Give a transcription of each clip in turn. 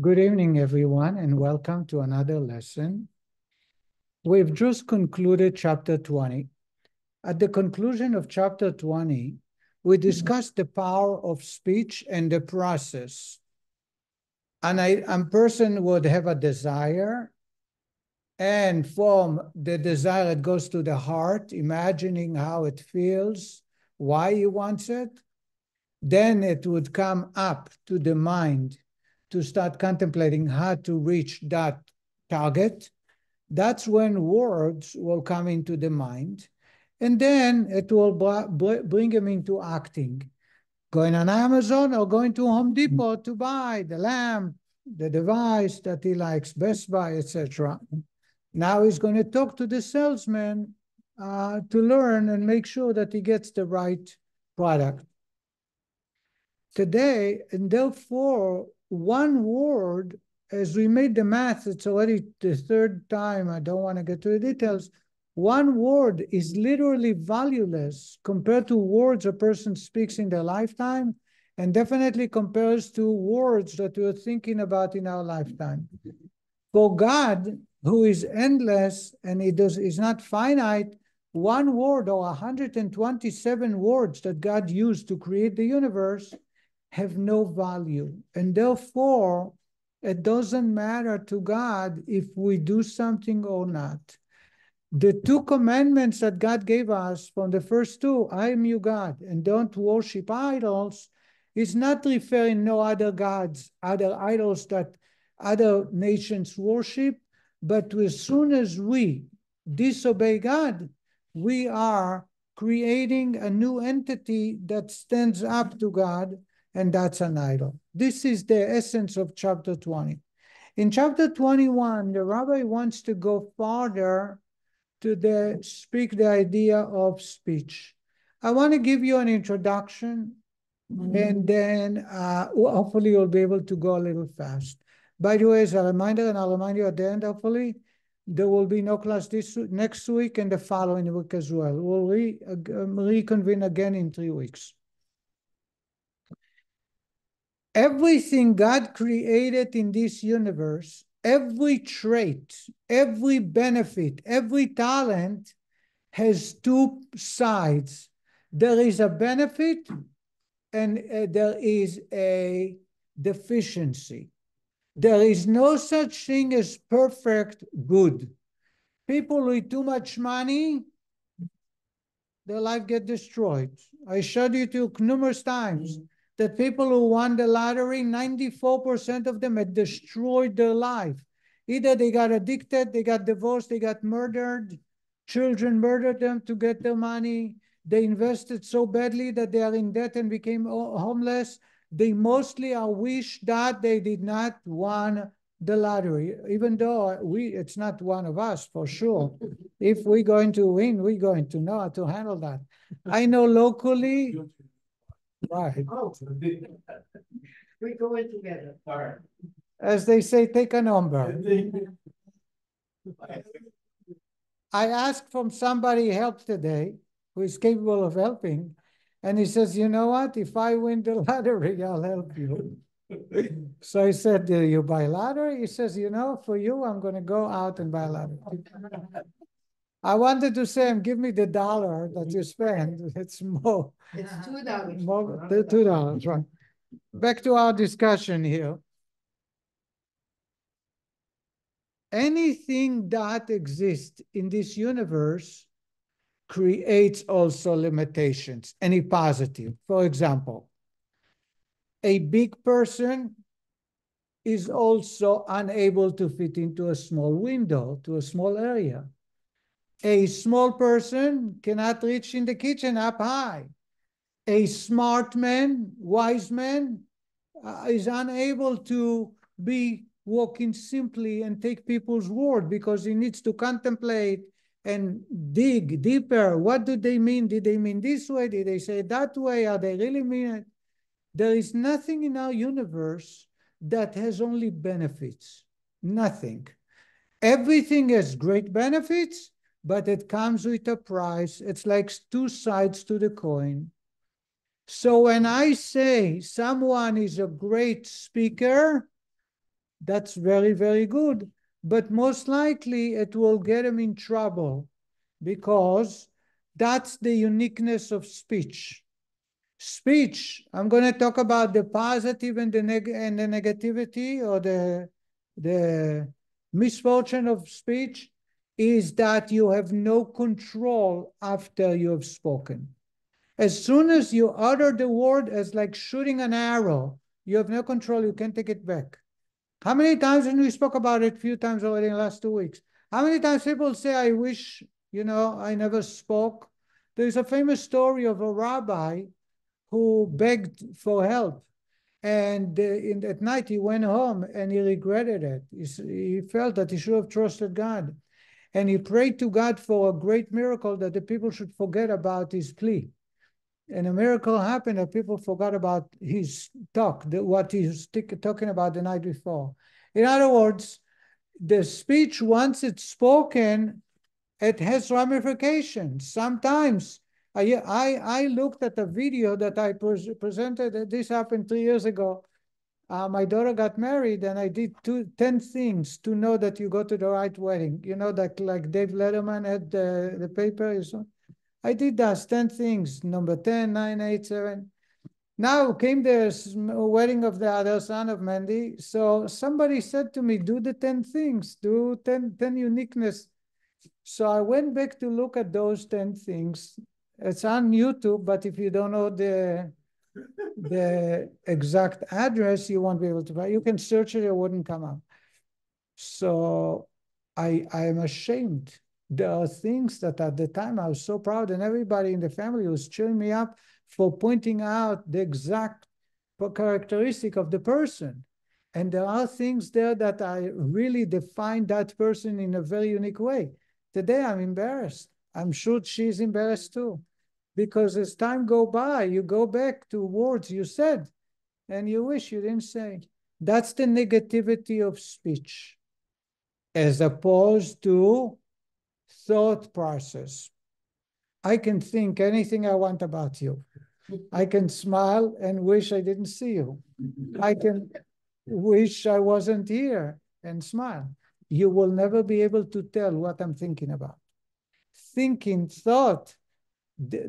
Good evening, everyone, and welcome to another lesson. We've just concluded chapter 20. At the conclusion of chapter 20, we discussed the power of speech and the process. And I, a person would have a desire, and from the desire, it goes to the heart, imagining how it feels, why he wants it. Then it would come up to the mind to start contemplating how to reach that target, that's when words will come into the mind. And then it will bring him into acting. Going on Amazon or going to Home Depot to buy the lamp, the device that he likes, Best Buy, etc. Now he's going to talk to the salesman uh, to learn and make sure that he gets the right product. Today, and therefore, one word, as we made the math, it's already the third time, I don't want to get to the details. One word is literally valueless compared to words a person speaks in their lifetime, and definitely compares to words that we're thinking about in our lifetime. For God, who is endless and he does is not finite, one word or 127 words that God used to create the universe have no value. And therefore, it doesn't matter to God if we do something or not. The two commandments that God gave us from the first two, I am your God, and don't worship idols, is not referring no other gods, other idols that other nations worship, but as soon as we disobey God, we are creating a new entity that stands up to God and that's an idol. This is the essence of chapter 20. In chapter 21, the rabbi wants to go farther to the speak the idea of speech. I want to give you an introduction mm-hmm. and then uh, hopefully you'll be able to go a little fast. By the way, as a reminder, and I'll remind you at the end, hopefully, there will be no class this next week and the following week as well. We'll re, uh, reconvene again in three weeks everything God created in this universe, every trait, every benefit, every talent has two sides. There is a benefit and uh, there is a deficiency. There is no such thing as perfect good. People with too much money, their life get destroyed. I showed you to numerous times that people who won the lottery, 94% of them had destroyed their life. Either they got addicted, they got divorced, they got murdered, children murdered them to get their money. They invested so badly that they are in debt and became homeless. They mostly are wish that they did not won the lottery, even though we it's not one of us for sure. If we're going to win, we're going to know how to handle that. I know locally Right. Oh. We go in together. All right. As they say, take a number. I asked from somebody help today who is capable of helping. And he says, you know what? If I win the lottery, I'll help you. so I said, do you buy lottery? He says, you know, for you, I'm going to go out and buy a lottery. I wanted to say, give me the dollar that you mm-hmm. spend. It's more. It's two dollars. More, two dollars, right. Back to our discussion here. Anything that exists in this universe creates also limitations, any positive. For example, a big person is also unable to fit into a small window, to a small area. A small person cannot reach in the kitchen up high. A smart man, wise man, uh, is unable to be walking simply and take people's word because he needs to contemplate and dig deeper. What do they mean? Did they mean this way? Did they say that way? Are they really mean it? There is nothing in our universe that has only benefits. Nothing. Everything has great benefits but it comes with a price. It's like two sides to the coin. So when I say someone is a great speaker, that's very, very good. But most likely it will get him in trouble because that's the uniqueness of speech. Speech, I'm going to talk about the positive and the, neg- and the negativity or the, the misfortune of speech is that you have no control after you have spoken. As soon as you utter the word as like shooting an arrow, you have no control, you can't take it back. How many times, and we spoke about it a few times already in the last two weeks, how many times people say, I wish, you know, I never spoke? There's a famous story of a rabbi who begged for help. And uh, in, at night he went home and he regretted it. He, he felt that he should have trusted God. And he prayed to God for a great miracle that the people should forget about his plea. And a miracle happened that people forgot about his talk, what he was talking about the night before. In other words, the speech, once it's spoken, it has ramifications. Sometimes I, I, I looked at a video that I pres presented. This happened three years ago. Uh, my daughter got married, and I did two, 10 things to know that you go to the right wedding. You know, that like Dave Letterman had the, the paper. So I did that 10 things, number 10, 9, 8, 7. Now came the wedding of the other son of Mandy. So somebody said to me, do the 10 things, do 10, 10 uniqueness. So I went back to look at those 10 things it's on YouTube, but if you don't know the the exact address, you won't be able to find. You can search it; it wouldn't come up. So I I am ashamed. There are things that at the time I was so proud, and everybody in the family was cheering me up for pointing out the exact characteristic of the person. And there are things there that I really define that person in a very unique way. Today I'm embarrassed I'm sure she's embarrassed too. Because as time go by, you go back to words you said and you wish you didn't say. That's the negativity of speech as opposed to thought process. I can think anything I want about you. I can smile and wish I didn't see you. I can wish I wasn't here and smile. You will never be able to tell what I'm thinking about thinking thought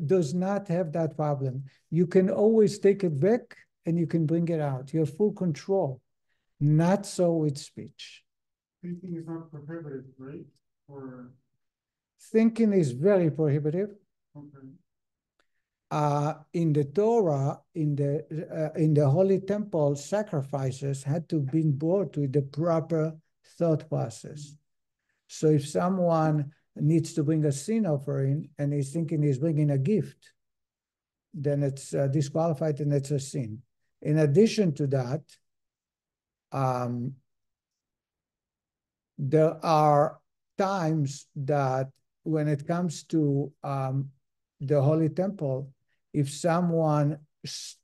does not have that problem. You can always take it back and you can bring it out. You have full control. Not so with speech. Thinking is not prohibited, right? Or thinking is very prohibitive. okay. Uh, in the Torah, in the uh, in the Holy Temple, sacrifices had to be brought with the proper thought process. So if someone needs to bring a sin offering and he's thinking he's bringing a gift, then it's uh, disqualified and it's a sin. In addition to that, um, there are times that when it comes to um, the Holy Temple, if someone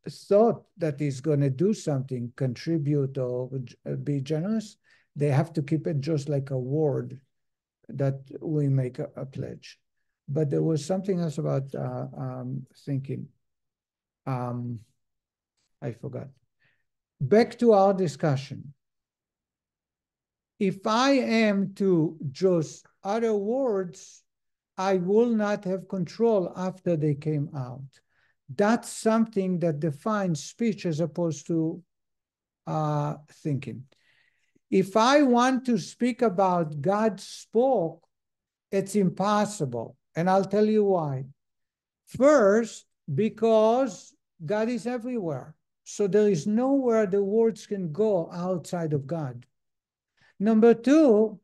thought that he's going to do something, contribute or be generous, they have to keep it just like a word that we make a, a pledge. But there was something else about uh, um, thinking. Um, I forgot. Back to our discussion. If I am to just utter words, I will not have control after they came out. That's something that defines speech as opposed to uh, thinking. If I want to speak about God spoke, it's impossible. And I'll tell you why. First, because God is everywhere. So there is nowhere the words can go outside of God. Number two,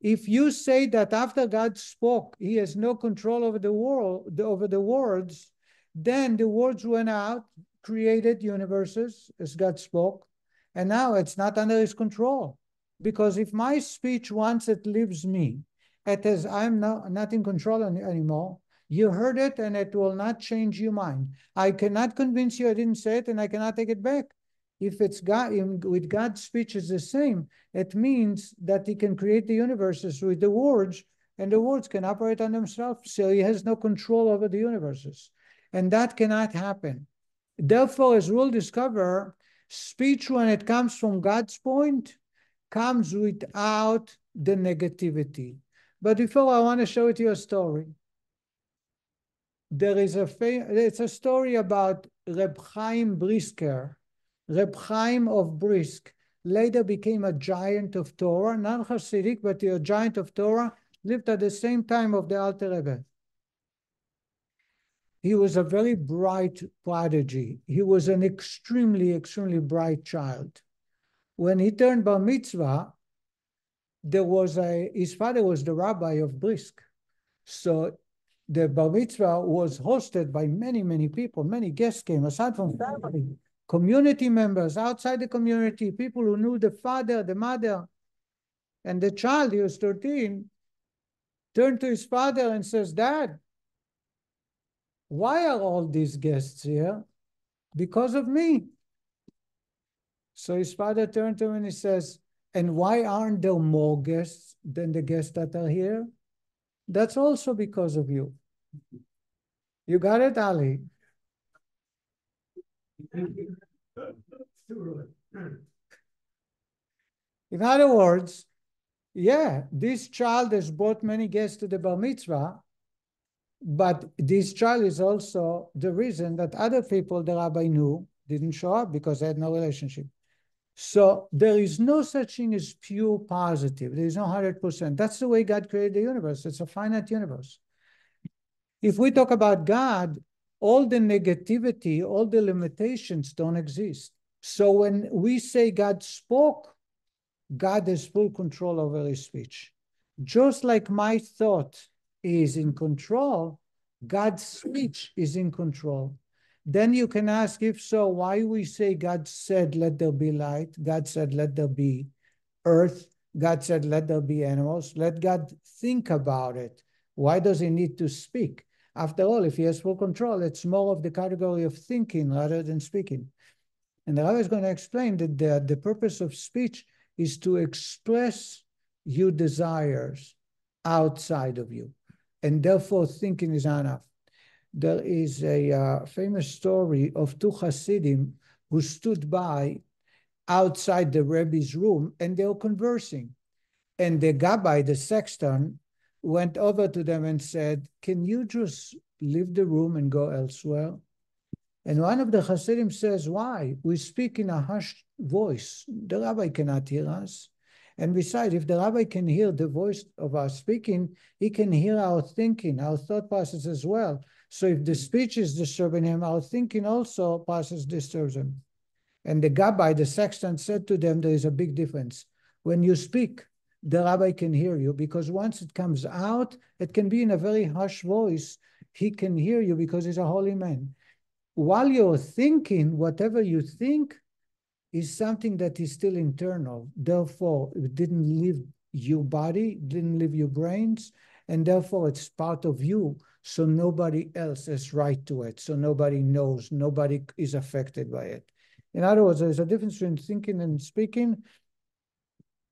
if you say that after God spoke, he has no control over the world, over the words, then the words went out, created universes as God spoke, and now it's not under his control. Because if my speech, once it leaves me, it is I'm not, not in control anymore, you heard it and it will not change your mind. I cannot convince you I didn't say it and I cannot take it back. If it's God, with God's speech is the same, it means that he can create the universes with the words and the words can operate on themselves. So he has no control over the universes. And that cannot happen. Therefore, as we'll discover, speech when it comes from God's point comes without the negativity. But before I want to show it to you a story. There is a it's a story about Reb Chaim Brisker. Reb Chaim of Brisk later became a giant of Torah, not Hasidic, but a giant of Torah, lived at the same time of the Alter Rebbe. He was a very bright prodigy. He was an extremely, extremely bright child. When he turned bar mitzvah, there was a, his father was the rabbi of Brisk. So the bar mitzvah was hosted by many, many people. Many guests came, aside from family, community members outside the community, people who knew the father, the mother. And the child, he was 13, turned to his father and says, Dad, why are all these guests here? Because of me. So his father turned to him and he says, And why aren't there more guests than the guests that are here? That's also because of you. You got it, Ali? In other words, yeah, this child has brought many guests to the bar mitzvah, but this child is also the reason that other people the rabbi knew didn't show up because they had no relationship. So there is no such thing as pure positive. There is no 100%. That's the way God created the universe. It's a finite universe. If we talk about God, all the negativity, all the limitations don't exist. So when we say God spoke, God has full control over his speech. Just like my thought is in control, God's speech is in control. Then you can ask, if so, why we say God said, let there be light, God said, let there be earth, God said, let there be animals. Let God think about it. Why does he need to speak? After all, if he has full control, it's more of the category of thinking rather than speaking. And the rabbi is going to explain that the, the purpose of speech is to express your desires outside of you and therefore thinking is enough. There is a uh, famous story of two Hasidim who stood by outside the Rebbe's room and they were conversing. And the Gabbai, the sexton, went over to them and said, Can you just leave the room and go elsewhere? And one of the Hasidim says, Why? We speak in a hushed voice. The rabbi cannot hear us. And besides, if the rabbi can hear the voice of our speaking, he can hear our thinking, our thought process as well. So if the speech is disturbing him, our thinking also passes disturbs him. And the Gabbai, the sexton, said to them, there is a big difference. When you speak, the rabbi can hear you because once it comes out, it can be in a very harsh voice. He can hear you because he's a holy man. While you're thinking, whatever you think, is something that is still internal. Therefore, it didn't leave your body, didn't leave your brains, and therefore it's part of you. So nobody else has right to it. So nobody knows, nobody is affected by it. In other words, there's a difference between thinking and speaking.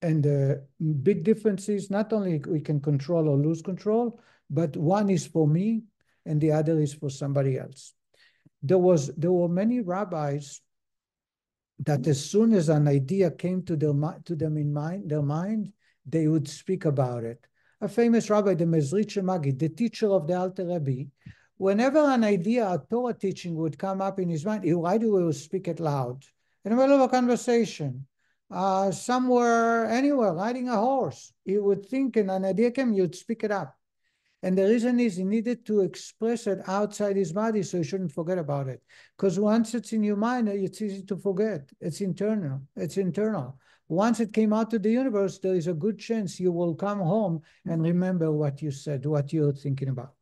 And the big difference is not only we can control or lose control, but one is for me and the other is for somebody else. There was there were many rabbis that as soon as an idea came to, their, to them in mind, their mind, they would speak about it. A famous rabbi, the Mezritcher Maggid, the teacher of the Alter Rebbe, whenever an idea, a Torah teaching would come up in his mind, he right away would speak it loud in the middle of a conversation, uh, somewhere, anywhere, riding a horse. He would think and an idea came, you'd speak it up. And the reason is he needed to express it outside his body so he shouldn't forget about it. Because once it's in your mind, it's easy to forget. It's internal. It's internal. Once it came out to the universe, there is a good chance you will come home and remember what you said, what you're thinking about.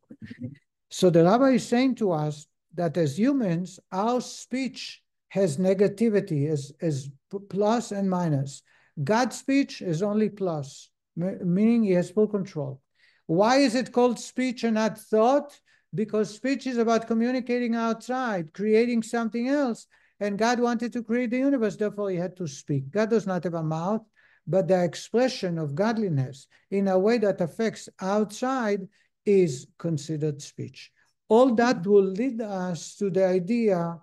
So the rabbi is saying to us that as humans, our speech has negativity, as, as plus and minus. God's speech is only plus, meaning he has full control. Why is it called speech and not thought? Because speech is about communicating outside, creating something else. And God wanted to create the universe, therefore he had to speak. God does not have a mouth, but the expression of godliness in a way that affects outside is considered speech. All that will lead us to the idea,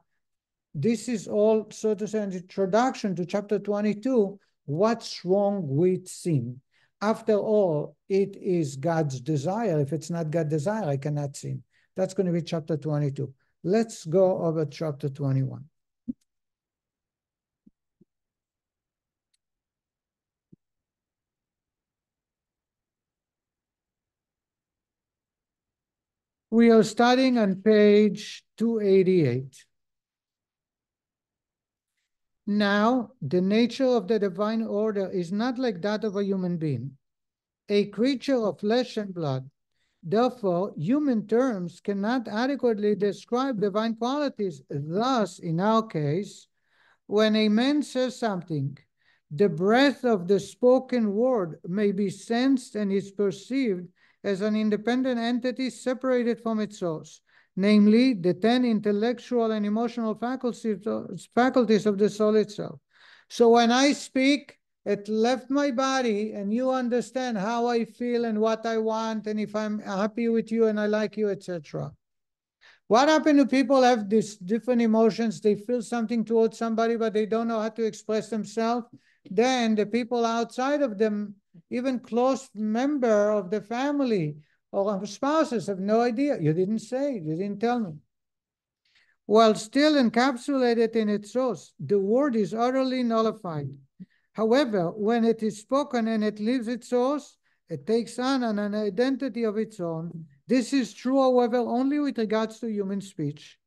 this is all, so to say, an introduction to chapter 22, what's wrong with sin. After all, it is God's desire. If it's not God's desire, I cannot sin. That's going to be chapter 22. Let's go over chapter 21. We are starting on page 288. Now, the nature of the divine order is not like that of a human being, a creature of flesh and blood. Therefore, human terms cannot adequately describe divine qualities. Thus, in our case, when a man says something, the breath of the spoken word may be sensed and is perceived as an independent entity separated from its source, namely the 10 intellectual and emotional faculties, faculties of the soul itself. So when I speak, it left my body and you understand how I feel and what I want and if I'm happy with you and I like you, etc. What happened to people have these different emotions? They feel something towards somebody, but they don't know how to express themselves. Then the people outside of them even close member of the family or spouses have no idea. You didn't say, you didn't tell me. While still encapsulated in its source, the word is utterly nullified. However, when it is spoken and it leaves its source, it takes on an identity of its own. This is true, however, only with regards to human speech.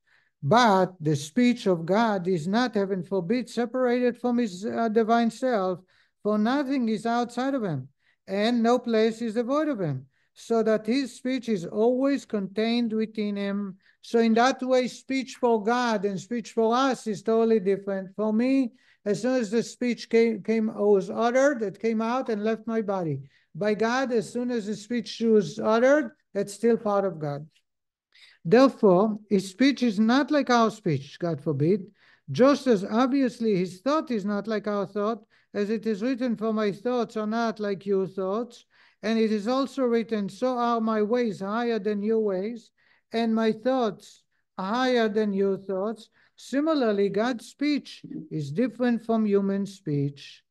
But the speech of God is not, heaven forbid, separated from his uh, divine self, for nothing is outside of him, and no place is devoid of him, so that his speech is always contained within him. So in that way, speech for God and speech for us is totally different. For me, as soon as the speech came, came was uttered, it came out and left my body. By God, as soon as the speech was uttered, it's still part of God. Therefore, his speech is not like our speech, God forbid, just as obviously his thought is not like our thought, as it is written, For my thoughts are not like your thoughts. And it is also written, So are my ways higher than your ways, and my thoughts higher than your thoughts. Similarly, God's speech is different from human speech.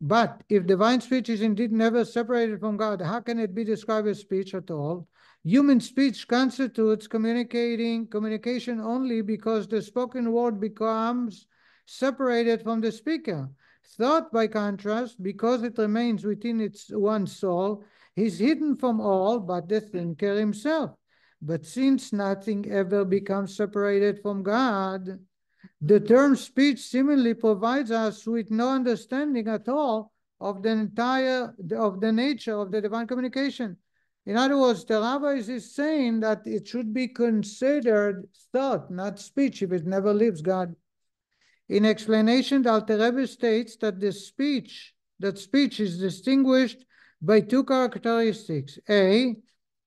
But if divine speech is indeed never separated from God, how can it be described as speech at all? Human speech constitutes communicating communication only because the spoken word becomes separated from the speaker. Thought, by contrast, because it remains within its one soul, is hidden from all but the thinker himself. But since nothing ever becomes separated from God, the term speech seemingly provides us with no understanding at all of the entire of the nature of the divine communication. In other words, the rabbis is saying that it should be considered thought, not speech, if it never leaves God. In explanation, the Alter Rebbe states that the speech, that speech is distinguished by two characteristics. A,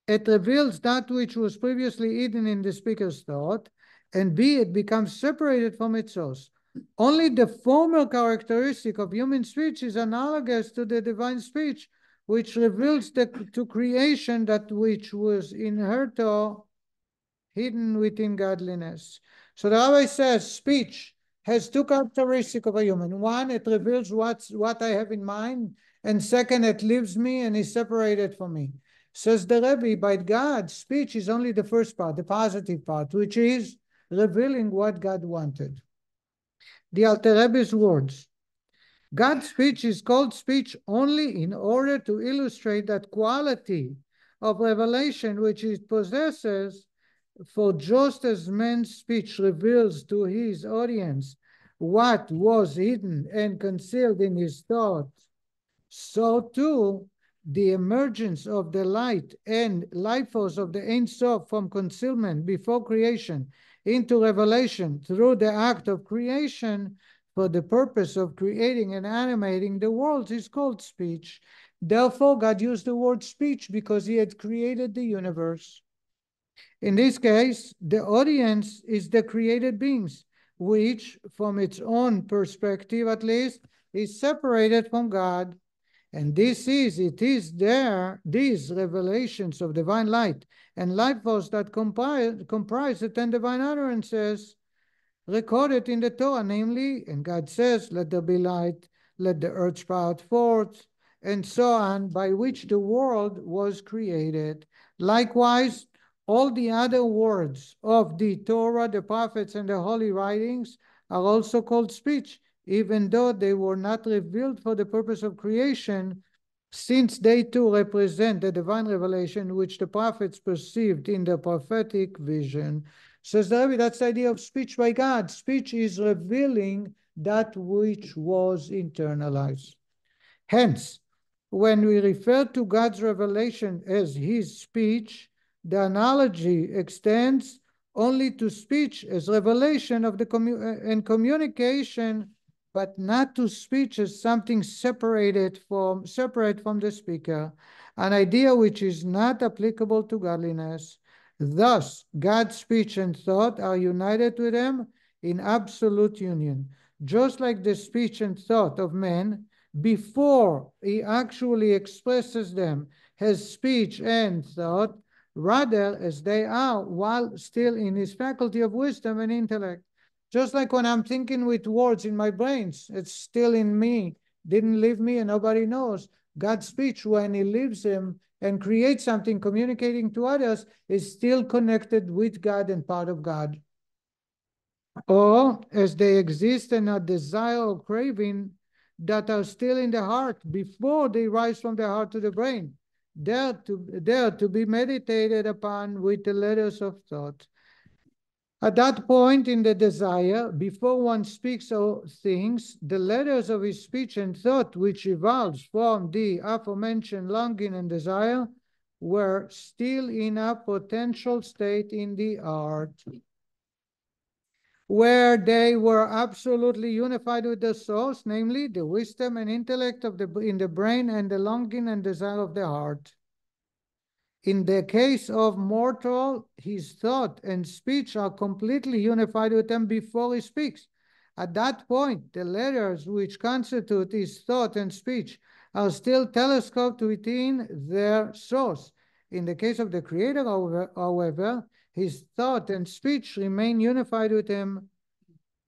it reveals that which was previously hidden in the speaker's thought, and B, it becomes separated from its source. Only the former characteristic of human speech is analogous to the divine speech, which reveals the, to creation that which was inherent hidden within godliness. So the rabbi says speech has two characteristics of a human. One, it reveals what's, what I have in mind. And second, it leaves me and is separated from me. Says the Rebbe, by God, speech is only the first part, the positive part, which is revealing what God wanted. The Alter Rebbe's words. God's speech is called speech only in order to illustrate that quality of revelation which it possesses for just as man's speech reveals to his audience what was hidden and concealed in his thought, so too the emergence of the light and life force of the Ein Sof from concealment before creation into revelation through the act of creation for the purpose of creating and animating the world is called speech. Therefore, God used the word speech because he had created the universe. In this case, the audience is the created beings, which, from its own perspective at least, is separated from God. And this is, it is there, these revelations of divine light and life force that comprise, comprise the ten divine utterances recorded in the Torah, namely, and God says, let there be light, let the earth sprout forth, and so on, by which the world was created. Likewise, all the other words of the Torah, the prophets, and the holy writings are also called speech, even though they were not revealed for the purpose of creation, since they too represent the divine revelation which the prophets perceived in the prophetic vision. Says the Rebbe, that's the idea of speech by God. Speech is revealing that which was internalized. Hence, when we refer to God's revelation as his speech, the analogy extends only to speech as revelation of the commu- uh, and communication, but not to speech as something separated from separate from the speaker, an idea which is not applicable to godliness. Thus, God's speech and thought are united with him in absolute union, just like the speech and thought of man before he actually expresses them has speech and thought, rather as they are while still in his faculty of wisdom and intellect. Just like when I'm thinking with words in my brains, it's still in me, didn't leave me and nobody knows. God's speech, when he leaves him and creates something communicating to others, is still connected with God and part of God. Or as they exist and are desire or craving that are still in the heart before they rise from the heart to the brain, there to, there to be meditated upon with the letters of thought. At that point in the desire, before one speaks of things, the letters of his speech and thought, which evolves from the aforementioned longing and desire, were still in a potential state in the heart where they were absolutely unified with the source, namely the wisdom and intellect of the in the brain and the longing and desire of the heart. In the case of mortal, his thought and speech are completely unified with him before he speaks. At that point, the letters which constitute his thought and speech are still telescoped within their source. In the case of the Creator, however, his thought and speech remain unified with him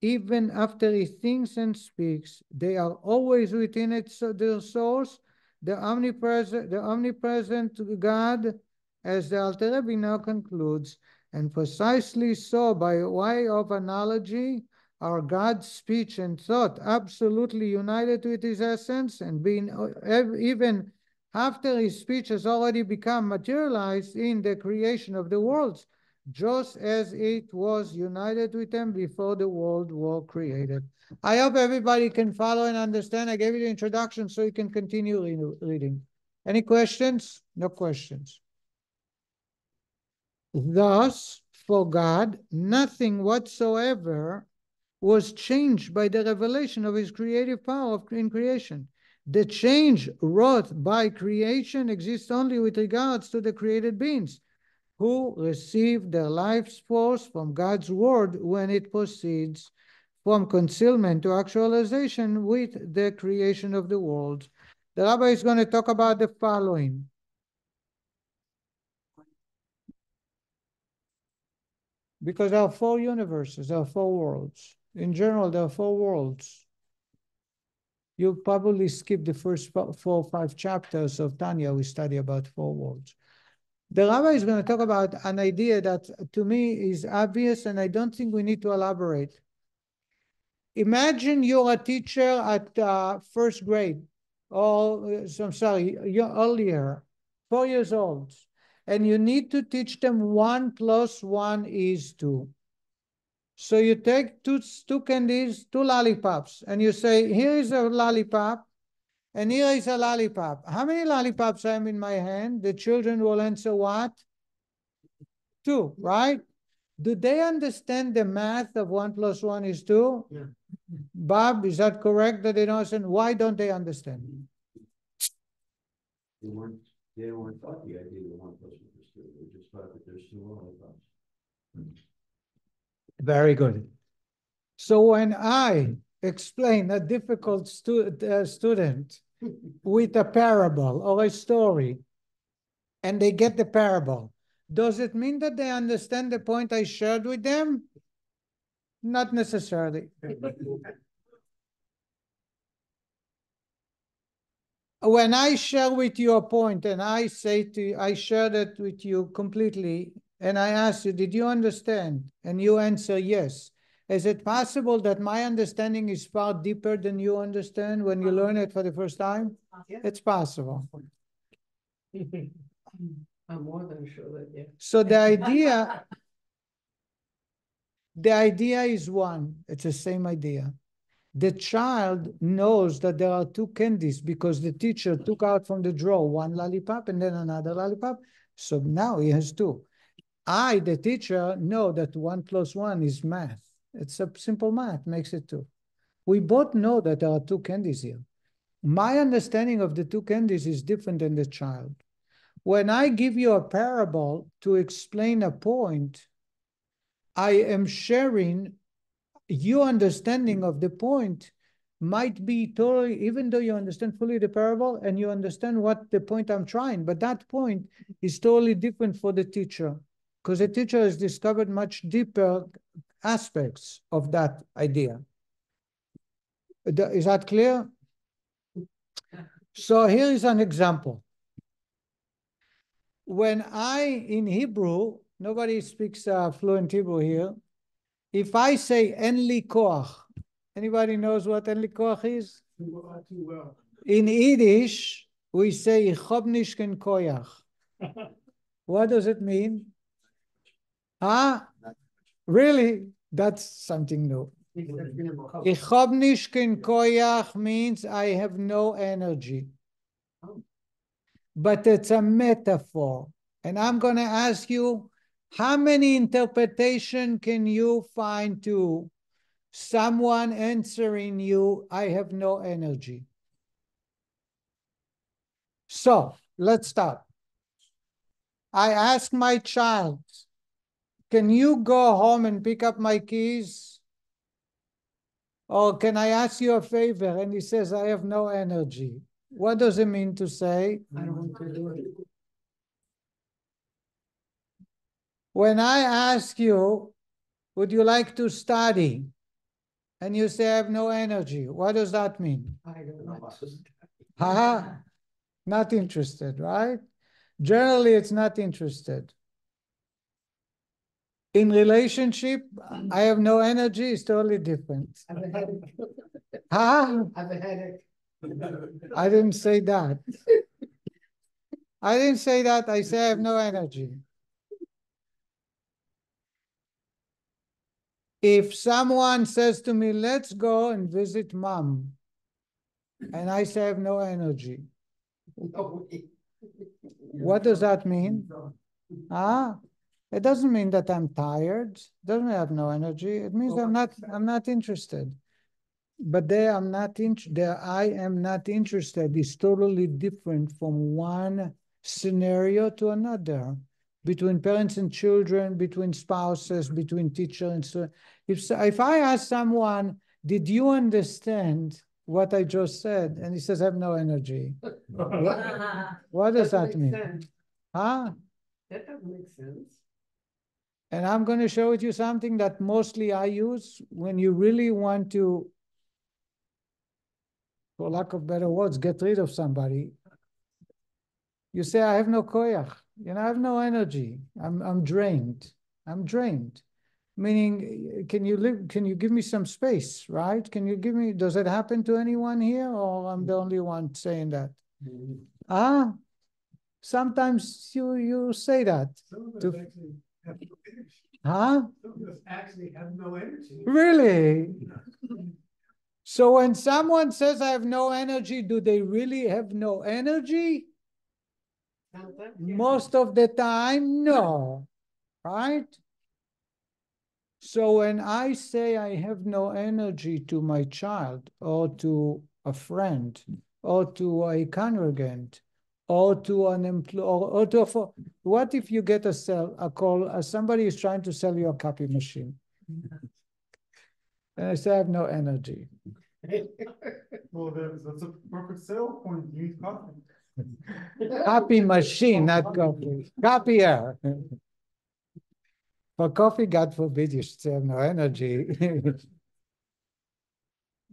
even after he thinks and speaks. They are always within its their source, the omnipresent, the omnipresent God, as the Alter Rebbe now concludes, and precisely so by way of analogy, are God's speech and thought absolutely united with his essence and being uh, even after his speech has already become materialized in the creation of the worlds just as it was united with them before the world were created. I hope everybody can follow and understand. I gave you the introduction so you can continue reading. Any questions? No questions. Thus, for God, nothing whatsoever was changed by the revelation of his creative power in creation. The change wrought by creation exists only with regards to the created beings who receive their life's force from God's word when it proceeds from concealment to actualization with the creation of the world. The rabbi is going to talk about the following. Because there are four universes, there are four worlds. In general, there are four worlds. You probably skip the first four or five chapters of Tanya. We study about four worlds. The rabbi is going to talk about an idea that to me is obvious and I don't think we need to elaborate. Imagine you're a teacher at uh, first grade, or I'm sorry, you're earlier, four years old, and you need to teach them one plus one is two. So you take two, two candies, two lollipops, and you say, here is a lollipop, and here is a lollipop. How many lollipops I have in my hand? The children will answer what? Two, right? Do they understand the math of one plus one is two? Yeah. Bob, is that correct that they don't understand? Why don't they understand? They weren't, they weren't taught the idea that one plus one is two. They just thought that there's two lollipops. Very good. So when I explain a difficult stu uh, student with a parable or a story and they get the parable, does it mean that they understand the point I shared with them? Not necessarily. when I share with you a point and I say to you, I share that with you completely, and I ask you, did you understand? And you answer yes. Is it possible that my understanding is far deeper than you understand when you learn it for the first time? Yeah. It's possible. I'm more than sure that, yeah. So the idea, the idea is one, it's the same idea. The child knows that there are two candies because the teacher took out from the drawer one lollipop and then another lollipop. So now he has two. I, the teacher, know that one plus one is math. It's a simple math, makes it two. We both know that there are two candies here. My understanding of the two candies is different than the child. When I give you a parable to explain a point, I am sharing your understanding of the point might be totally, even though you understand fully the parable and you understand what the point I'm trying, but that point is totally different for the teacher because the teacher has discovered much deeper aspects of that idea. Is that clear? So here is an example. When I, in Hebrew, nobody speaks uh, fluent Hebrew here. If I say enli koach, anybody knows what enli koach is? In Yiddish, we say Chobnishken koyach. What does it mean? Huh? Really? That's something new. Nishken koyach means I have no energy. But it's a metaphor. And I'm going to ask you, how many interpretation can you find to someone answering you, I have no energy? So let's start. I ask my child, can you go home and pick up my keys? Or can I ask you a favor? And he says, I have no energy. What does it mean to say? I don't want to do it. When I ask you, would you like to study? And you say, I have no energy. What does that mean? I don't know. Huh? Not interested, right? Generally, it's not interested. In relationship, I have no energy, it's totally different. I have a headache. Huh? I have a headache. I didn't say that. I didn't say that. I say I have no energy. If someone says to me, let's go and visit mom, and I say I have no energy, No. what does that mean? Ah, it doesn't mean that I'm tired. It Doesn't mean I have no energy. It means I'm not. I'm not interested. But there, I'm not in. There, I am not interested. Is totally different from one scenario to another, between parents and children, between spouses, between teacher and so. If if I ask someone, did you understand what I just said? And he says, I have no energy. What does that Doesn't mean? make sense. Huh? That doesn't make sense. And I'm going to show with you something that mostly I use when you really want to, for lack of better words, get rid of somebody. You say, I have no koyach, you know, I have no energy. I'm, I'm drained. I'm drained. Meaning, can you live, can you give me some space, right? Can you give me, does it happen to anyone here or I'm the only one saying that? Ah, sometimes you, you say that, To- us actually have no energy. huh? Some of us actually have no energy. Really? So when someone says I have no energy, do they really have no energy? Sounds like- yeah. Most of the time, no, right? So when I say I have no energy to my child or to a friend or to a congregant or to an employee or, or to a, what if you get a sell, a call, uh, somebody is trying to sell you a copy machine? And I say I have no energy. Well, that's, a perfect sale point, you need coffee. Copy machine, not coffee. Copier. For coffee, God forbid, you should have no energy.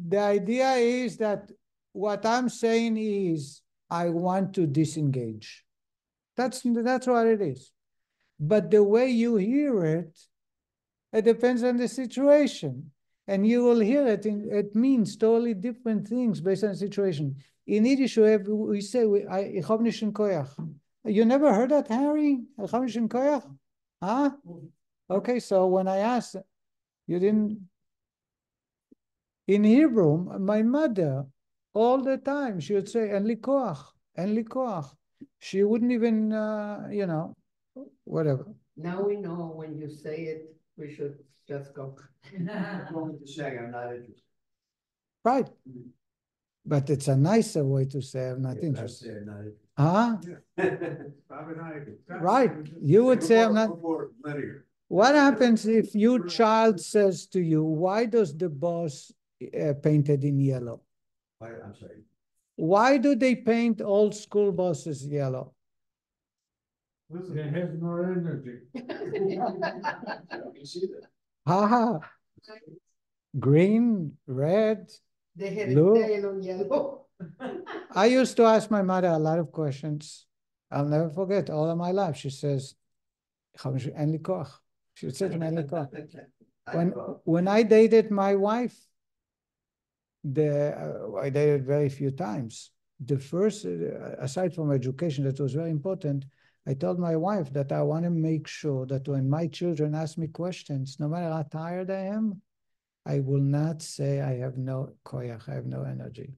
The idea is that what I'm saying is, I want to disengage. That's, that's what it is. But the way you hear it, it depends on the situation. And you will hear it, in, it means totally different things based on the situation. In Yiddish, we, say, we, I, koyach. You never heard that, Harry? Koyach? Huh? Okay, so when I asked, you didn't. In Hebrew, my mother, all the time, she would say, en li koach, en li koach. She wouldn't even, uh, you know, whatever. Now we know when you say it, we should just go. I'm going to say I'm not interested. Right. But it's a nicer way to say I'm not Yeah, I'd interested. say I'm not Huh? interested. Bob and Right. You would say I'm not. What happens if your child says to you, why does the boss uh, painted in yellow? Why, I'm sorry. Why do they paint old school buses yellow? Listen, they have more energy. you see that? Haha. Green, red, they had blue. It on yellow. I used to ask my mother a lot of questions. I'll never forget all of my life. She says, She said, when, when I dated my wife, the, uh, I dated very few times. The first, uh, aside from education, that was very important, I told my wife that I want to make sure that when my children ask me questions, no matter how tired I am, I will not say I have no koyach, I have no energy.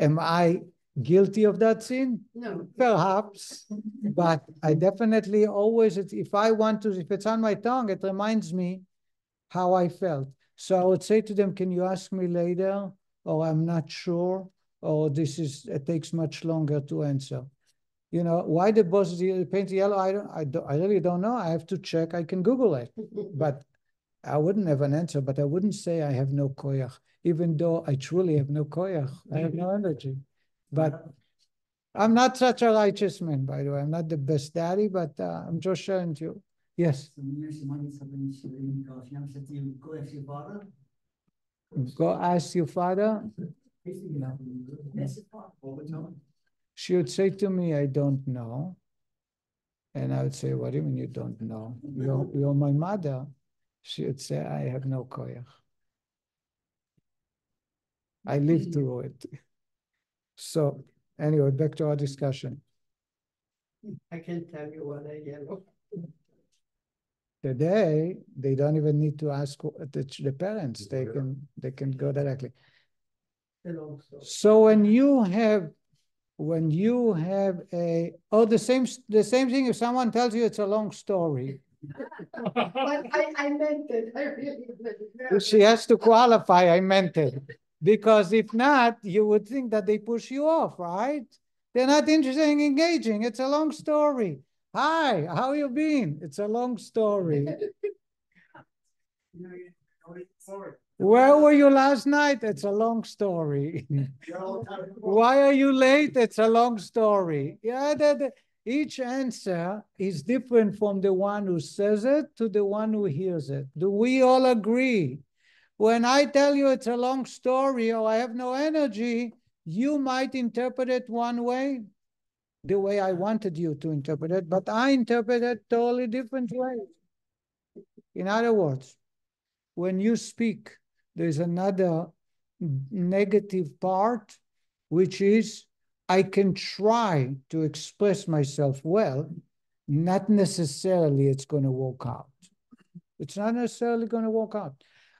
Am I guilty of that sin? No. Perhaps, but I definitely always, if I want to, if it's on my tongue, it reminds me how I felt. So I would say to them, can you ask me later? Or I'm not sure, or this is, it takes much longer to answer. You know, why the boss is paint yellow? I don't, I don't, I really don't know. I have to check. I can Google it. But I wouldn't have an answer, but I wouldn't say I have no koyach, even though I truly have no koyach. I have no energy. But I'm not such a righteous man, by the way. I'm not the best daddy, but uh, I'm just sharing to you. Yes, go ask your father. She would say to me, I don't know. And I would say, what do you mean you don't know? You're, you're my mother. She would say, I have no koyach. I lived through it. So anyway, back to our discussion. I can tell you what I yellow. Today, they don't even need to ask the, the parents. They can, they can go directly. The long story. So when you have, when you have a, oh, the same, the same thing, if someone tells you it's a long story, But I, I meant it, I really meant it. she has to qualify, I meant it. Because if not, you would think that they push you off, right? They're not interested in engaging. It's a long story. Hi, how you been? It's a long story. Where were you last night? It's a long story. Why are you late? It's a long story. Yeah, that, that- each answer is different from the one who says it to the one who hears it. Do we all agree? When I tell you it's a long story or I have no energy, you might interpret it one way, the way I wanted you to interpret it, but I interpret it totally different way. In other words, when you speak, there's another negative part, which is I can try to express myself well, not necessarily it's going to work out. It's not necessarily going to work out.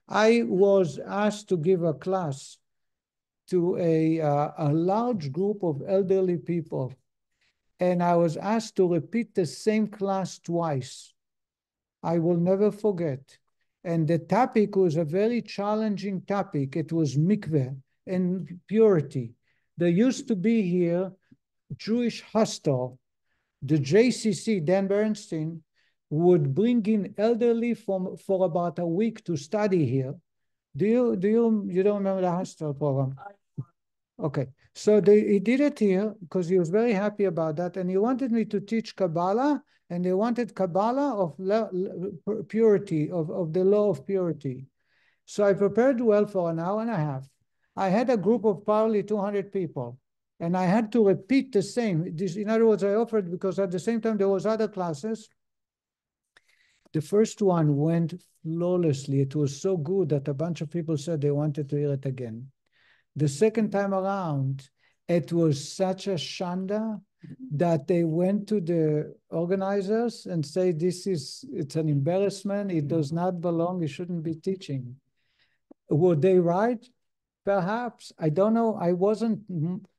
I was asked to give a class to a, uh, a large group of elderly people, and I was asked to repeat the same class twice. I will never forget. And the topic was a very challenging topic. It was mikveh and purity. There used to be here Jewish hostel. The JCC, Dan Bernstein, would bring in elderly from for about a week to study here. Do you do you you don't remember the hostel program? Okay, so they, he did it here because he was very happy about that, and he wanted me to teach Kabbalah, and they wanted Kabbalah of purity of of the law of purity. So I prepared well for an hour and a half. I had a group of probably 200 people. And I had to repeat the same. This, in other words, I offered because at the same time there was other classes. The first one went flawlessly. It was so good that a bunch of people said they wanted to hear it again. The second time around, it was such a shanda that they went to the organizers and say, this is, it's an embarrassment. It does not belong. It shouldn't be teaching. Were they right? Perhaps. I don't know. I wasn't,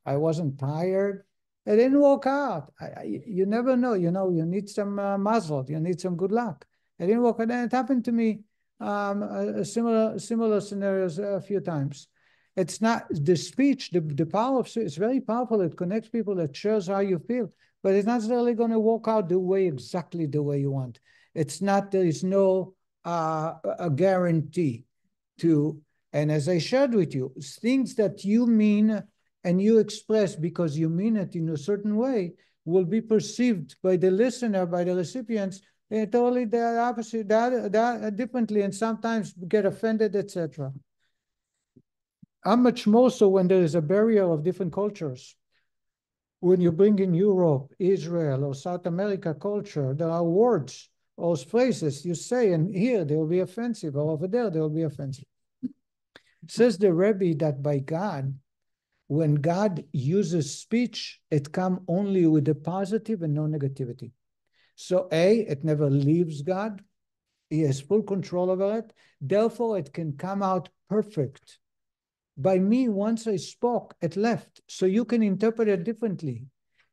I wasn't tired. It didn't walk out. I, I, you never know. You know, you need some uh, mazel. You need some good luck. i didn't walk out. And it happened to me um, similar similar scenarios a few times. It's not the speech, the, the power of it's very powerful. It connects people, it shows how you feel, but it's not necessarily going to work out the way exactly the way you want. It's not, there is no uh, a guarantee to, and as I shared with you, things that you mean and you express because you mean it in a certain way will be perceived by the listener, by the recipients, uh, totally the opposite, that, that differently, and sometimes get offended, etc. How much more so when there is a barrier of different cultures? When you bring in Europe, Israel, or South America culture, there are words or phrases you say, and here they will be offensive, or over there they will be offensive. Says the Rebbe that by God, when God uses speech, it comes only with the positive and no negativity. So A, it never leaves God. He has full control over it. Therefore, it can come out perfect by me, once I spoke, it left. So you can interpret it differently.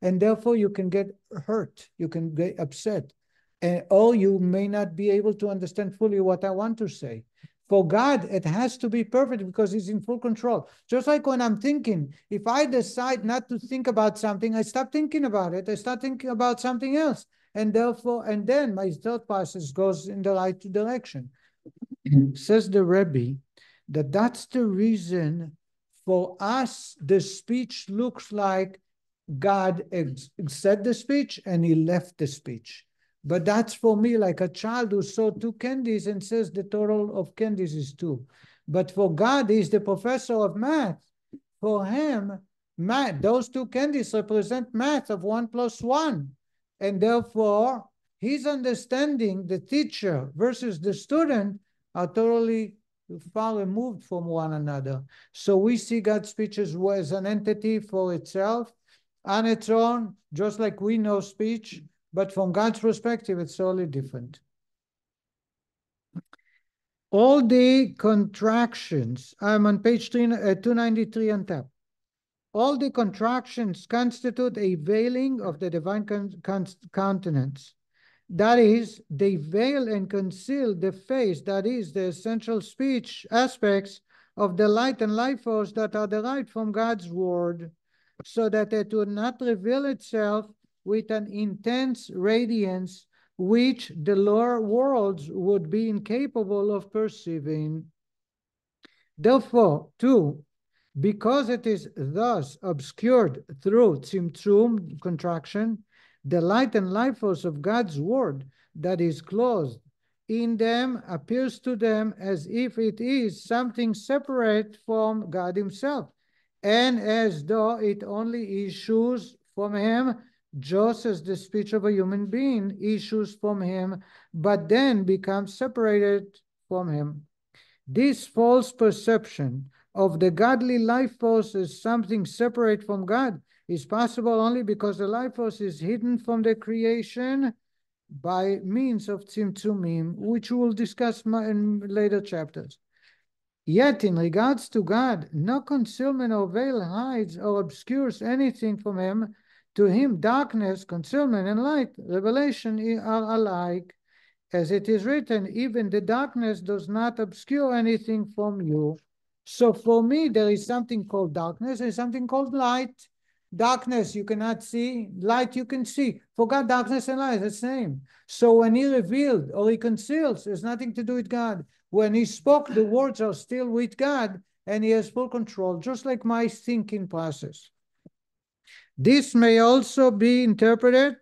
And therefore, you can get hurt, you can get upset, and, or you may not be able to understand fully what I want to say. For God, it has to be perfect because He's in full control. Just like when I'm thinking, if I decide not to think about something, I stop thinking about it, I start thinking about something else. And therefore, and then my thought process goes in the right direction. Mm-hmm. Says the Rebbe, that that's the reason for us the speech looks like God said the speech and he left the speech. But that's for me like a child who saw two candies and says the total of candies is two. But for God, he's the professor of math. For him, math, those two candies represent math of one plus one. And therefore, his understanding, the teacher versus the student, are totally far removed from one another. So we see God's speech as, as an entity for itself on its own, just like we know speech, but from God's perspective, it's totally different. All the contractions, I'm on page uh, 293 on top. All the contractions constitute a veiling of the divine countenance. That is, they veil and conceal the face, that is, the essential speech aspects of the light and life force that are derived from God's word, so that it would not reveal itself with an intense radiance which the lower worlds would be incapable of perceiving. Therefore, too, because it is thus obscured through tzimtzum contraction, the light and life force of God's word that is closed in them appears to them as if it is something separate from God Himself, and as though it only issues from Him, just as the speech of a human being issues from Him, but then becomes separated from Him. This false perception of the godly life force as something separate from God is possible only because the life force is hidden from the creation by means of tzimtzumim, which we'll discuss in later chapters. Yet, in regards to God, no concealment or veil hides or obscures anything from Him. To Him, darkness, concealment, and light, revelation are alike. As it is written, even the darkness does not obscure anything from you. So, for me, there is something called darkness and something called light. Darkness you cannot see, light you can see. For God, darkness and light the same. So when he revealed or he conceals, there's nothing to do with God. When he spoke, the words are still with God and he has full control, just like my thinking process. This may also be interpreted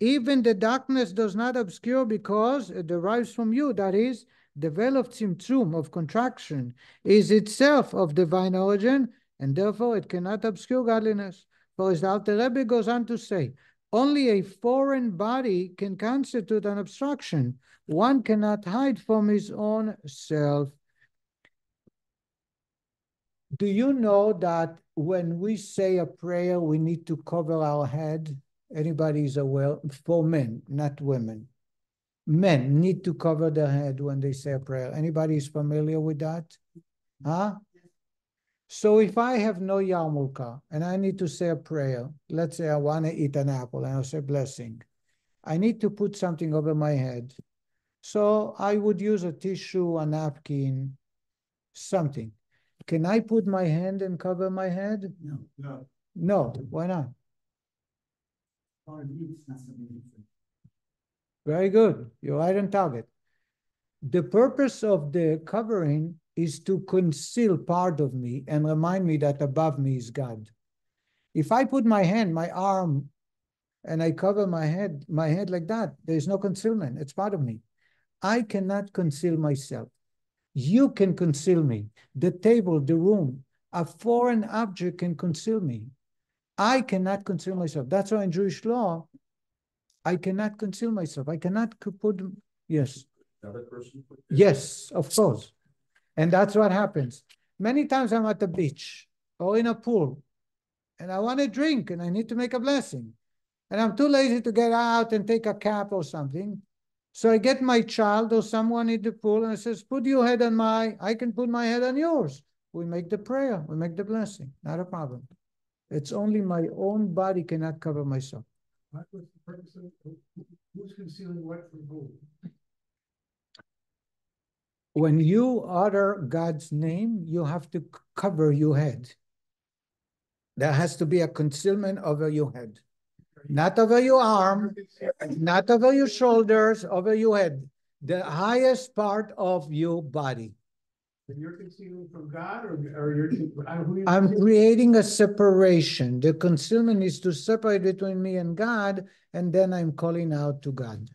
even the darkness does not obscure because it derives from you, that is, of tzimtzum, of contraction, is itself of divine origin and therefore it cannot obscure godliness. For as the Alter Rebbe goes on to say, only a foreign body can constitute an obstruction. One cannot hide from his own self. Do you know that when we say a prayer, we need to cover our head? Anybody is aware? For men, not women. Men need to cover their head when they say a prayer. Anybody is familiar with that? Huh? So if I have no yarmulke and I need to say a prayer, let's say I want to eat an apple and I'll say blessing. I need to put something over my head. So I would use a tissue, a napkin, something. Can I put my hand and cover my head? No. No. No, why not? Very good. You're right on target. The purpose of the covering is to conceal part of me and remind me that above me is God. If I put my hand, my arm, and I cover my head, my head like that, there is no concealment. It's part of me. I cannot conceal myself. You can conceal me. The table, the room, a foreign object can conceal me. I cannot conceal myself. That's why in Jewish law, I cannot conceal myself. I cannot put, yes. Another person? put- Yes, of course. And that's what happens. Many times I'm at the beach or in a pool and I want to drink and I need to make a blessing. And I'm too lazy to get out and take a cap or something. So I get my child or someone in the pool and I says, put your head on my, I can put my head on yours. We make the prayer, we make the blessing, not a problem. It's only my own body cannot cover myself. What was the who's concealing what from who? When you utter God's name, you have to cover your head. There has to be a concealment over your head, not over your arm, not over your shoulders, over your head, the highest part of your body. And you're concealing from God or, or you're, uh, you? I'm creating a separation. The concealment is to separate between me and God, and then I'm calling out to God.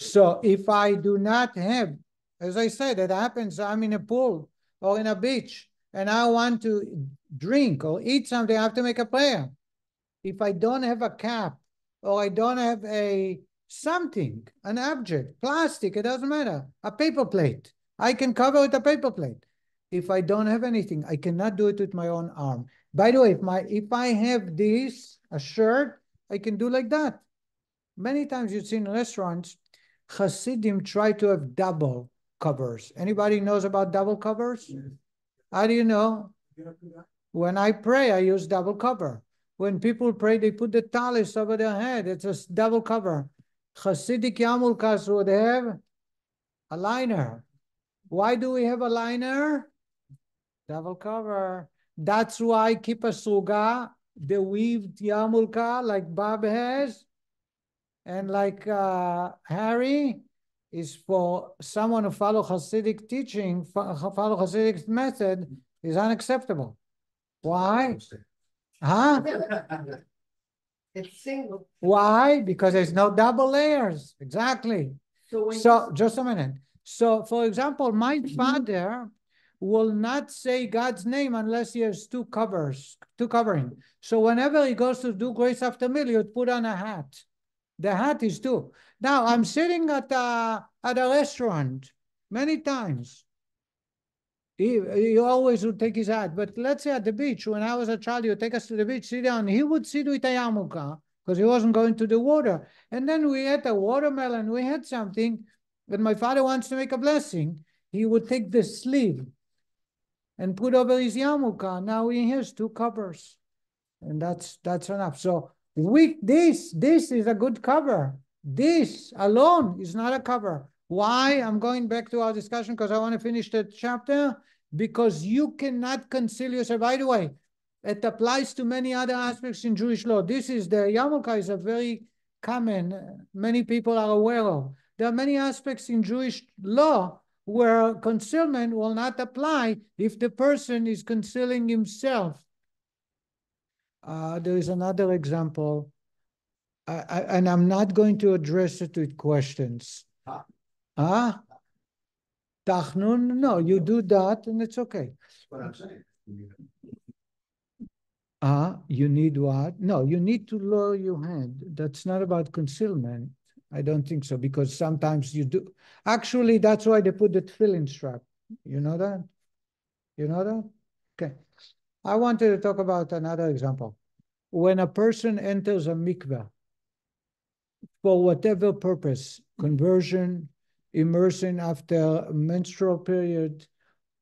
So if I do not have, as I said, it happens, I'm in a pool or in a beach, and I want to drink or eat something, I have to make a prayer. If I don't have a cap or I don't have a something, an object, plastic, it doesn't matter, a paper plate, I can cover with a paper plate. If I don't have anything, I cannot do it with my own arm. By the way, if my if I have this, a shirt, I can do like that. Many times you see in restaurants, Hasidim try to have double covers. Anybody knows about double covers? How do you know? When I pray, I use double cover. When people pray, they put the talis over their head. It's a double cover. Hasidic Yamulkas would have a liner. Why do we have a liner? Double cover. That's why Kippa Sruga, the weaved Yamulka like Bob has, and like uh, Harry, is for someone who follow Hasidic teaching, follow Hasidic method, is unacceptable. Why? Huh? It's single. Why? Because there's no double layers. Exactly. So when. So just a minute. So for example, my father will not say God's name unless he has two covers, two covering. So whenever he goes to do grace after meal, he would put on a hat. The hat is too. Now I'm sitting at a at a restaurant many times. He, he always would take his hat, but let's say at the beach, when I was a child, he would take us to the beach, sit down. He would sit with a yarmulke because he wasn't going to the water. And then we had a watermelon, we had something, but my father wants to make a blessing. He would take the sleeve and put over his yarmulke. Now he has two covers, and that's that's enough. So with this, this is a good cover. This alone is not a cover. Why? I'm going back to our discussion because I want to finish the chapter. Because you cannot conceal yourself. By the way, it applies to many other aspects in Jewish law. This is the yarmulke is a very common, many people are aware of. There are many aspects in Jewish law where concealment will not apply if the person is concealing himself. Uh, there is another example, I, I, and I'm not going to address it with questions. Ah. Huh? Tachnun, no, you do that and it's okay. What I'm saying. Ah, you need what? No, you need to lower your hand. That's not about concealment. I don't think so, because sometimes you do. Actually, that's why they put the tefillin strap. You know that? You know that? Okay. I wanted to talk about another example. When a person enters a mikveh for whatever purpose, conversion, immersion after menstrual period,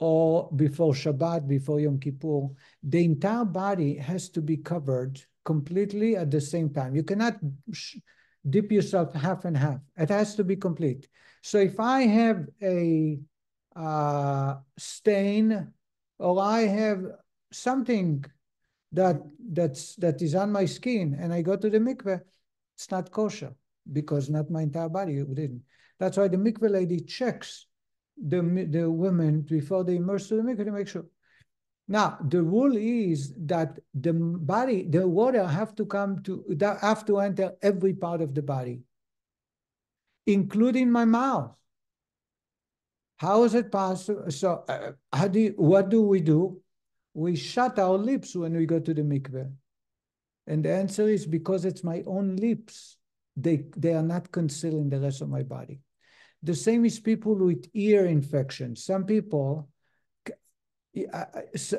or before Shabbat, before Yom Kippur, the entire body has to be covered completely at the same time. You cannot dip yourself half and half. It has to be complete. So if I have a uh, stain or I have something that that's that is on my skin and I go to the mikveh, it's not kosher because not my entire body didn't. That's why the mikveh lady checks the the women before they immerse to the mikveh to make sure. Now the rule is that the body, the water have to come to that have to enter every part of the body, including my mouth. How is it possible? So, uh, how do you, what do we do? We shut our lips when we go to the mikveh, and the answer is because it's my own lips. They they are not concealing the rest of my body. The same is people with ear infections. Some people,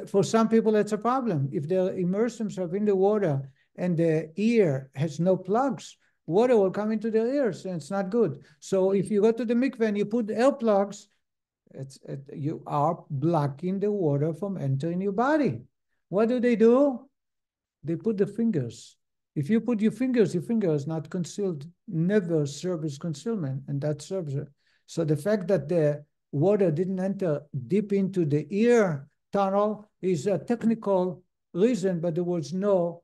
for some people, that's a problem. If they immerse themselves in the water and the ear has no plugs, water will come into their ears and it's not good. So if you go to the mikveh and you put air plugs, it's it, you are blocking the water from entering your body. What do they do? They put the fingers if you put your fingers, your finger is not concealed, never serves concealment, and that serves it. So the fact that the water didn't enter deep into the ear tunnel is a technical reason, but there was no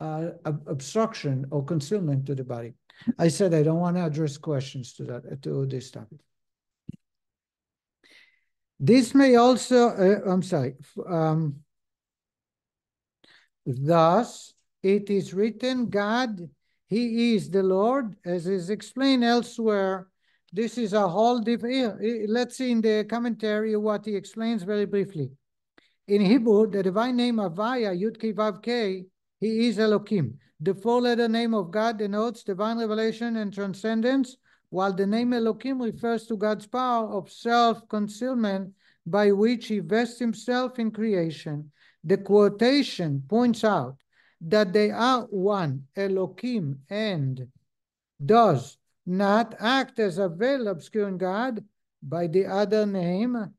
uh, obstruction or concealment to the body. I said I don't want to address questions to that to this topic. This may also, uh, I'm sorry, um, thus it is written, God, He is the Lord, as is explained elsewhere. This is a whole different. Let's see in the commentary what he explains very briefly. In Hebrew, the divine name Avaya, Yud K Vav K, He is Elohim. The four-letter name of God denotes divine revelation and transcendence, while the name Elohim refers to God's power of self-concealment by which he vests himself in creation. The quotation points out that they are one, Elohim, and does not act as a veil obscuring God by the other name.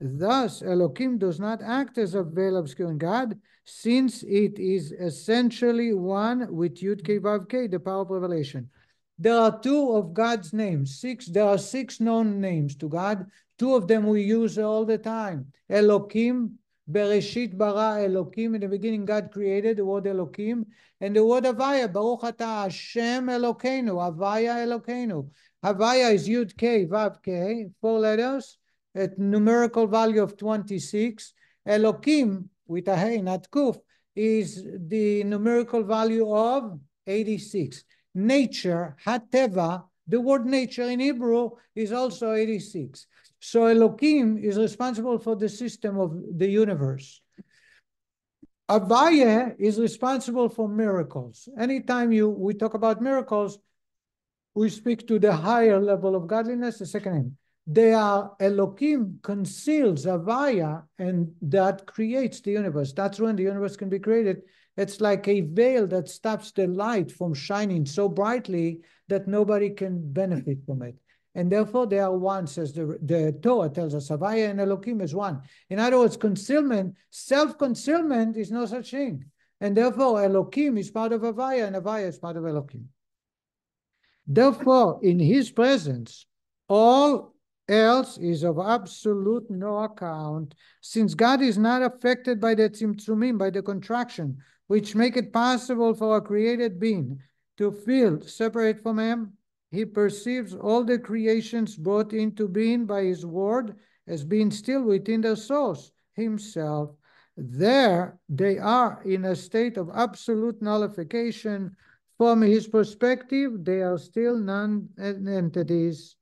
Thus, Elohim does not act as a veil obscuring God, since it is essentially one with Yud K Vav K, the power of revelation. There are two of God's names. Six. There are six known names to God. Two of them we use all the time: Elohim Bereshit bara Elokim. In the beginning, God created the word Elokim. And the word Avaya. Baruch ata Hashem Elokeinu, Havaya Elokeinu. Havaya is Yud K, Vav K, four letters, at numerical value of 26. Elokim, with a hey, not kuf, is the numerical value of 86. Nature, Hateva, the word nature in Hebrew is also 86. So Elohim is responsible for the system of the universe. Avaya is responsible for miracles. Anytime you we talk about miracles, we speak to the higher level of godliness, the second name. They are Elohim conceals Avaya, and that creates the universe. That's when the universe can be created. It's like a veil that stops the light from shining so brightly that nobody can benefit from it and therefore they are one, says the, the Torah tells us, Havaya and Elohim is one. In other words, concealment, self-concealment is no such thing. And therefore Elohim is part of Havaya and Havaya is part of Elohim. Therefore, in his presence, all else is of absolute no account, since God is not affected by the tzimtzumim, by the contraction, which make it possible for a created being to feel separate from him he perceives all the creations brought into being by his word as being still within the source, himself. There they are in a state of absolute nullification. From his perspective, they are still non-entities.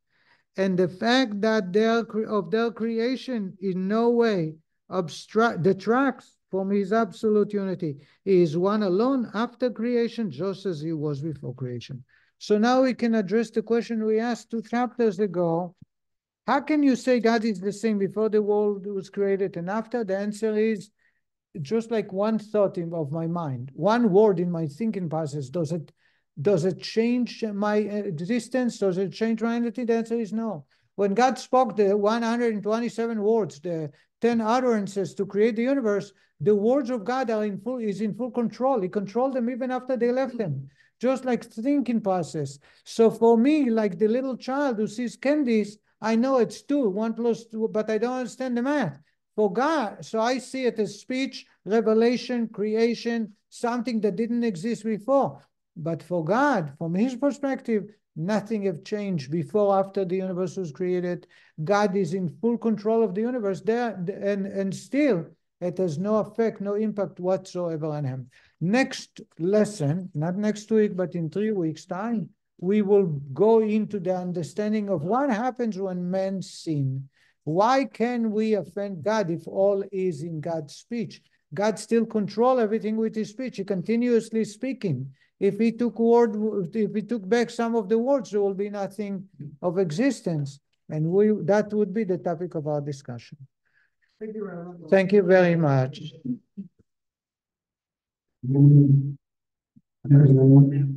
And the fact that their, of their creation in no way obstruct, detracts from his absolute unity. He is one alone after creation, just as he was before creation. So now we can address the question we asked two chapters ago. How can you say God is the same before the world was created and after? The answer is just like one thought in, of my mind, one word in my thinking process. Does it does it change my uh, existence? Does it change my entity? The answer is no. When God spoke the 127 words, the 10 utterances to create the universe, the words of God are in full is in full control. He controlled them even after they left him, just like thinking process. So for me, like the little child who sees candies, I know it's two, one plus two, but I don't understand the math. For God, so I see it as speech, revelation, creation, something that didn't exist before. But for God, from his perspective, nothing have changed before, after the universe was created. God is in full control of the universe there, and, and still it has no effect, no impact whatsoever on him. Next lesson, not next week, but in three weeks' time, we will go into the understanding of what happens when men sin. Why can we offend God if all is in God's speech? God still control everything with his speech. He continuously speaking. If he took word, if he took back some of the words, there will be nothing of existence. And we that would be the topic of our discussion. Thank you, Rabbi. Thank you very much.